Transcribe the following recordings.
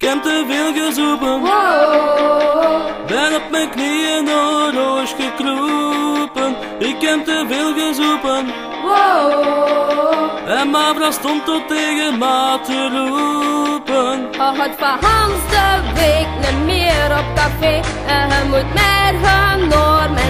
Ik heb te veel gezoepen, Wow, ben op mijn knieën door roos gekropen. Ik heb te veel gezoepen, wow. en Mavra stond tot tegen ma te roepen. Hij had van Hans de week niet meer op café. En hij moet meer gaan door mijn.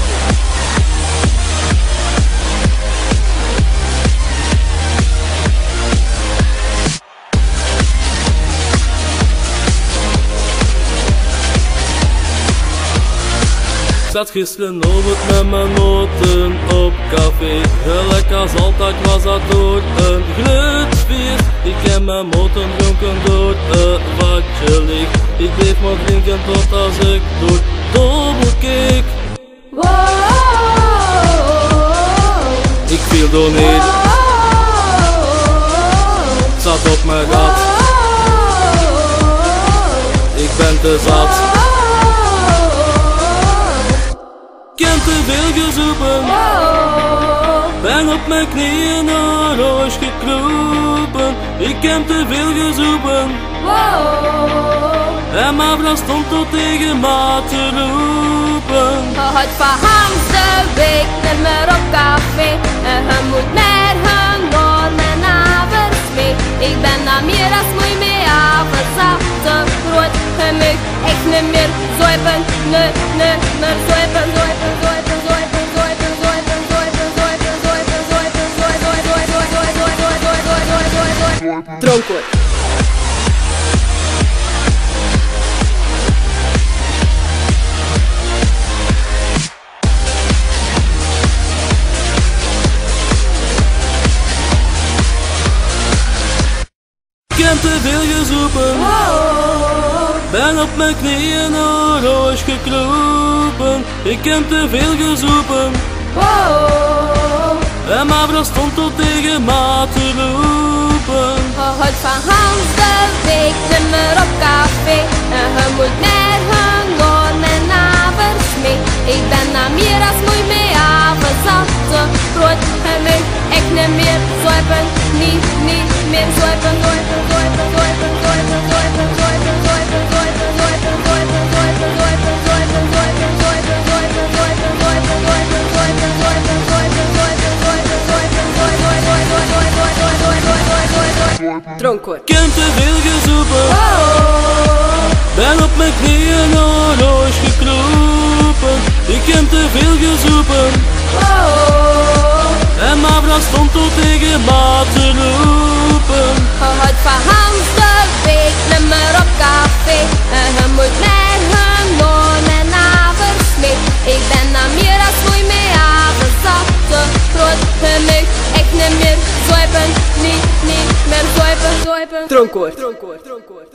zat gisteravond met mijn noten op café. Gelijk als altijd was dat door een glutfeest. Ik heb mijn moten dronken door een watje licht. Ik bleef maar drinken tot als ik door dobbel keek. Wow, Ik viel door niet, zat op mijn gat. Ik ben te zat. Ik heb te veel gezoepen. Ben op mijn knieën naar roos gekropen. Ik heb te veel gezoepen. En Mavra stond tot tegen ma te roepen. Hij van Hans de week niet meer op café En hij moet meer gaan door mijn avonds mee Ik ben daar meer als mooi mee haven Zat te groot, mag echt niet meer zuipen Nee, nee, meer zuipen, zuipen, zuipen, Dronken. Ik heb te veel gezoepen. Ben op mijn knieën naar roos gekropen. Ik heb te veel gezoepen. En Mavra stond tot tegen ma te roepen. Heute verhangs der Weg, nimmer auf Kaffee. Er hör mult mehr Hunger, men aber schmee. Ich bin am mir, als mui mehr aber satte Brot, Himmel, ich nehm mir Säupen, nie, nie mehr Säupen, Säupen, Säupen, Säupen. Dronken. Heb te veel gezoepen. Ben op mijn knieën naar roos gekropen. Ik heb te veel gezoepen. En Mavra stond tot tegen ma Troncor. Troncor. Troncor.